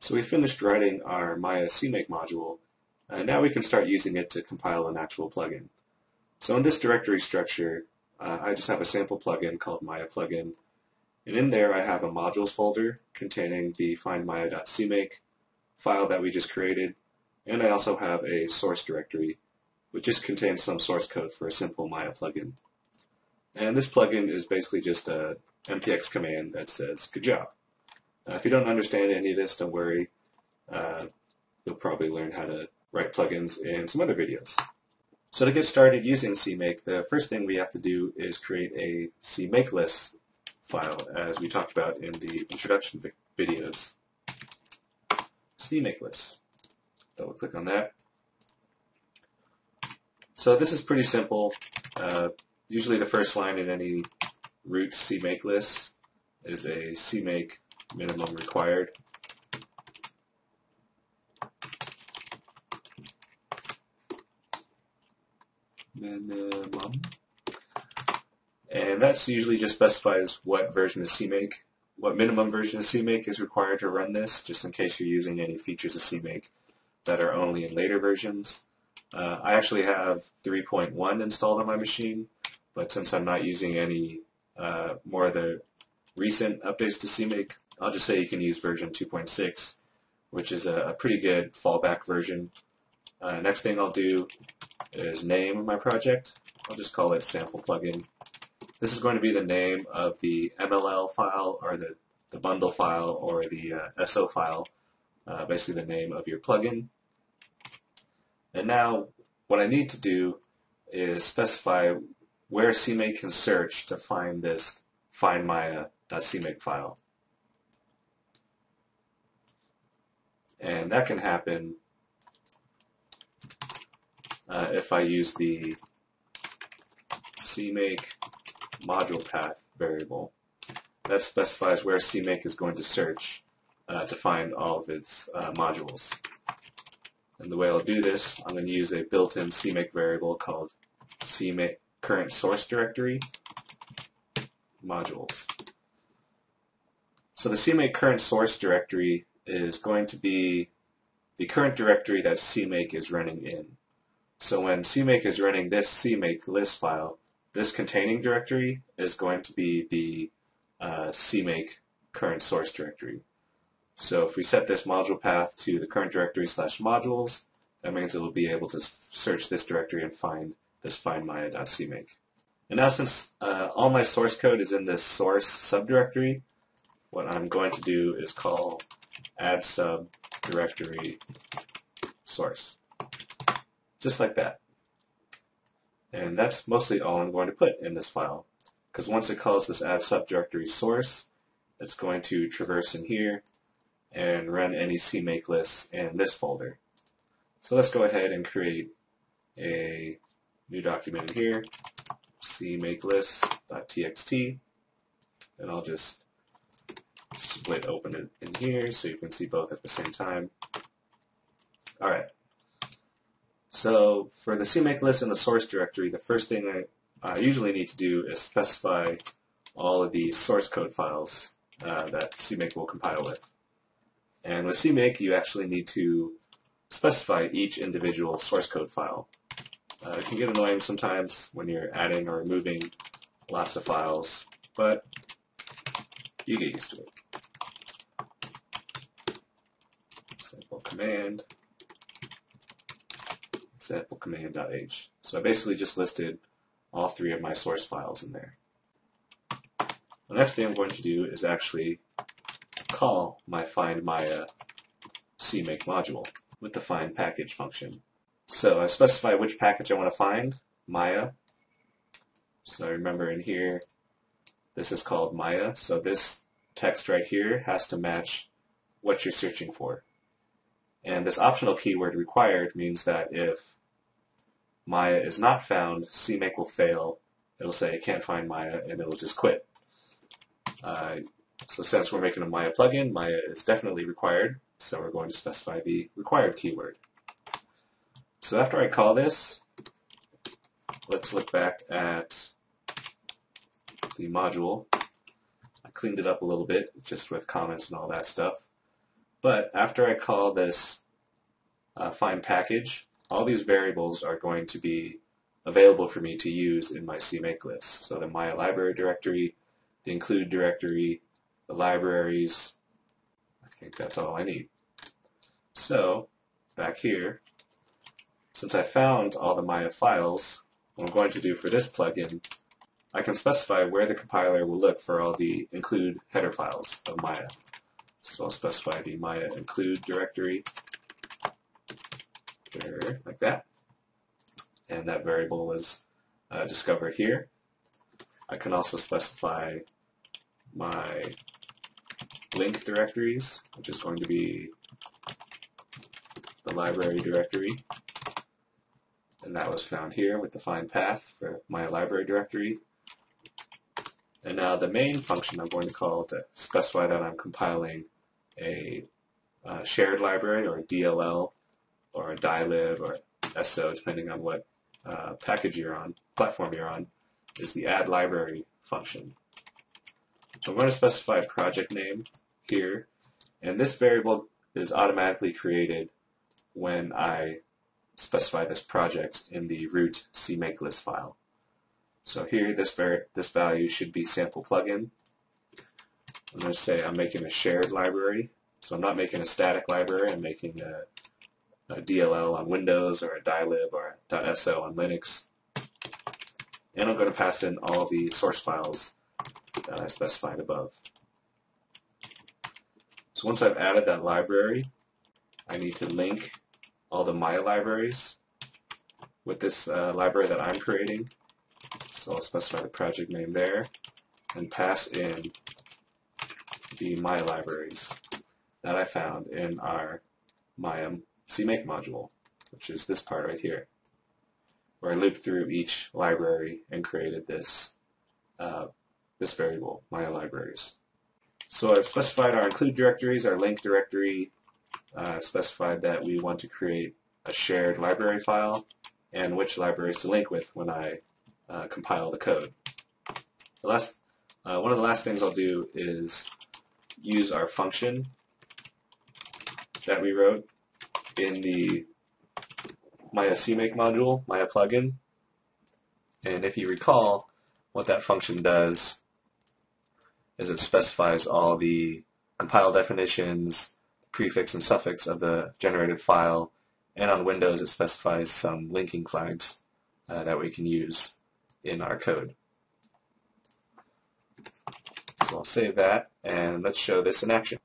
So we finished writing our Maya CMake module, and now we can start using it to compile an actual plugin. So in this directory structure, uh, I just have a sample plugin called Maya plugin, and in there I have a modules folder containing the findmaya.cmake file that we just created, and I also have a source directory, which just contains some source code for a simple Maya plugin. And this plugin is basically just a MPX command that says, good job. Uh, if you don't understand any of this, don't worry. Uh, you'll probably learn how to write plugins in some other videos. So to get started using CMake, the first thing we have to do is create a CMakeLists file, as we talked about in the introduction videos. CMakeLists. Double click on that. So this is pretty simple. Uh, usually the first line in any root CMake list is a CMake minimum required. Minimum. And that's usually just specifies what version of CMake, what minimum version of CMake is required to run this, just in case you're using any features of CMake that are only in later versions. Uh, I actually have 3.1 installed on my machine, but since I'm not using any uh, more of the recent updates to CMake, I'll just say you can use version 2.6, which is a, a, pretty good fallback version. Uh, next thing I'll do is name my project. I'll just call it sample plugin. This is going to be the name of the MLL file or the, the bundle file or the uh, SO file, uh, basically the name of your plugin. And now what I need to do is specify where CMake can search to find this findmaya.cmake file. And that can happen uh, if I use the CMake module path variable. That specifies where CMake is going to search uh, to find all of its uh, modules. And the way I'll do this, I'm going to use a built-in CMake variable called CMake current source directory modules. So the CMake current source directory is going to be the current directory that CMake is running in. So when CMake is running this CMake list file, this containing directory is going to be the uh, CMake current source directory. So if we set this module path to the current directory slash modules, that means it will be able to search this directory and find this findmaya.cmake. And now since uh, all my source code is in this source subdirectory, what I'm going to do is call add sub directory source. Just like that. And that's mostly all I'm going to put in this file. Because once it calls this add subdirectory source, it's going to traverse in here and run any CMake lists in this folder. So let's go ahead and create a new document in here, cmakelist.txt, and I'll just split open it in here so you can see both at the same time. All right. So for the CMake list in the source directory, the first thing I, I usually need to do is specify all of the source code files uh, that CMake will compile with. And with CMake, you actually need to specify each individual source code file. Uh, it can get annoying sometimes when you're adding or removing lots of files, but you get used to it. Sample command, sample command.h. So I basically just listed all three of my source files in there. The next thing I'm going to do is actually call my find Maya CMake module with the find package function. So I specify which package I want to find, Maya. So remember in here, this is called Maya. So this text right here has to match what you're searching for. And this optional keyword required means that if Maya is not found, CMake will fail. It'll say it can't find Maya and it'll just quit. Uh, so since we're making a Maya plugin, Maya is definitely required. So we're going to specify the required keyword. So after I call this, let's look back at the module. I cleaned it up a little bit just with comments and all that stuff. But after I call this uh, find package, all these variables are going to be available for me to use in my CMake list. So the Maya library directory, the include directory, the libraries, I think that's all I need. So back here, since I found all the Maya files, what I'm going to do for this plugin, I can specify where the compiler will look for all the include header files of Maya. So I'll specify the Maya include directory, there, like that. And that variable was uh, discovered here. I can also specify my link directories, which is going to be the library directory. And that was found here with the find path for my library directory. And now the main function I'm going to call to specify that I'm compiling a uh, shared library or a DLL or a dylib or SO, depending on what uh, package you're on, platform you're on, is the add library function. So I'm going to specify a project name here, and this variable is automatically created when I specify this project in the root CMake list file. So here, this, this value should be sample plugin. I'm going to say I'm making a shared library. So I'm not making a static library, I'm making a, a DLL on Windows or a dylib or a .so on Linux. And I'm going to pass in all the source files that I specified above. So once I've added that library, I need to link all the Maya libraries with this uh, library that I'm creating. So I'll specify the project name there and pass in the Maya libraries that I found in our Maya CMake module, which is this part right here, where I looped through each library and created this uh, this variable, Maya libraries. So I've specified our include directories, our link directory, uh, specified that we want to create a shared library file and which libraries to link with when I uh, compile the code. The last, uh, one of the last things I'll do is use our function that we wrote in the Maya CMake module, Maya plugin. And if you recall, what that function does is it specifies all the compile definitions, prefix and suffix of the generated file, and on Windows it specifies some linking flags uh, that we can use in our code. So I'll save that and let's show this in action.